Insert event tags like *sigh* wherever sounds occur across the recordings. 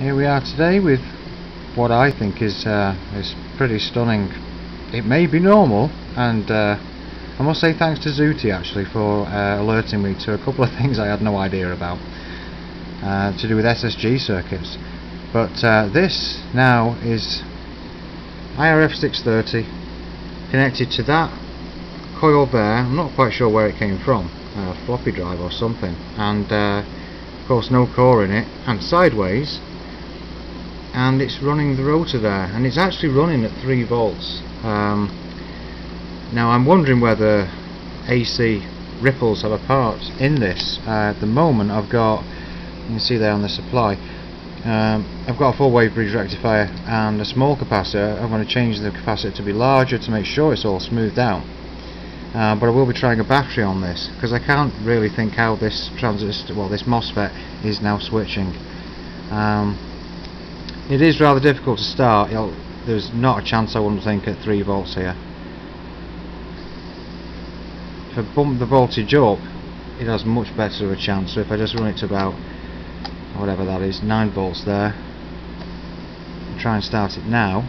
here we are today with what I think is uh, is pretty stunning. It may be normal, and uh, I must say thanks to Zooty actually for uh, alerting me to a couple of *laughs* things I had no idea about uh, to do with SSG circuits. But uh, this now is IRF 630 connected to that coil there. I'm not quite sure where it came from, a floppy drive or something, and uh, of course no core in it, and sideways and it's running the rotor there and it's actually running at 3 volts. Um, now I'm wondering whether AC ripples have a part in this. Uh, at the moment I've got you can see there on the supply um, I've got a full wave bridge rectifier and a small capacitor. I'm going to change the capacitor to be larger to make sure it's all smoothed out. Uh, but I will be trying a battery on this because I can't really think how this transistor, well this MOSFET is now switching. Um, it is rather difficult to start. It'll, there's not a chance I wouldn't think at 3 volts here. If I bump the voltage up, it has much better of a chance. So if I just run it to about whatever that is, 9 volts there, and try and start it now.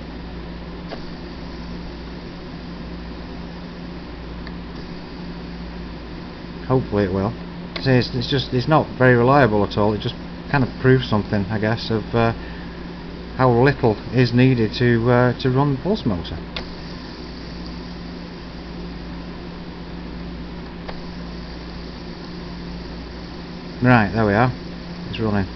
Hopefully it will. See, it's, it's just it's not very reliable at all. It just kind of proves something, I guess, of uh, how little is needed to uh, to run the pulse motor. Right, there we are. It's running.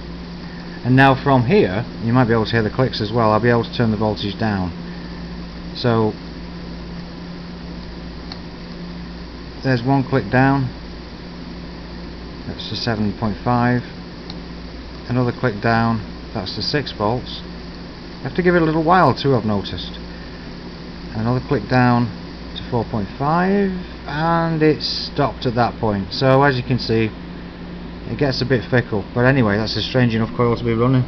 And now from here, you might be able to hear the clicks as well. I'll be able to turn the voltage down. So there's one click down. That's to 7.5. Another click down. That's to 6 volts have to give it a little while too I've noticed. Another click down to 4.5 and it stopped at that point. So as you can see it gets a bit fickle. But anyway that's a strange enough coil to be running.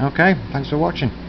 Okay thanks for watching